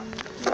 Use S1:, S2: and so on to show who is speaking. S1: Gracias.